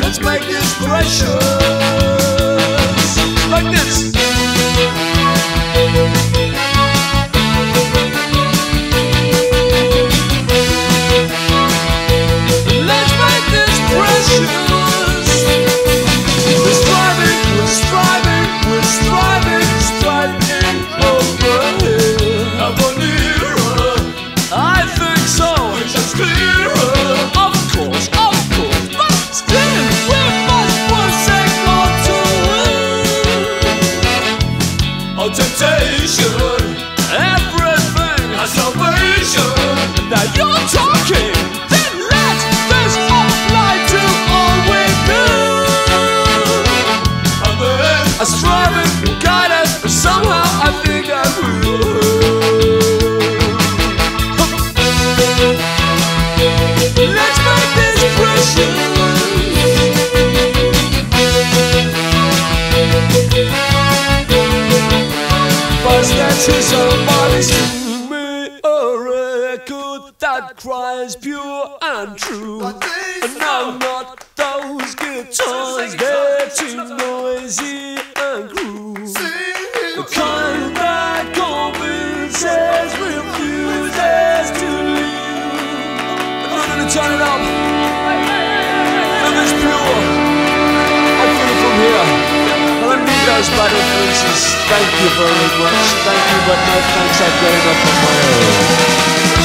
let's make this precious. Temptation. Let's somebody sing me a record that cries pure and true. And now, not those guitars, they're too noisy and cruel. The kind that convinces, refuses to leave. I'm gonna turn it up. And it's pure. I feel it from here. I don't need those bad Thank you very much. Thank you, but no thanks. I've got enough of my own.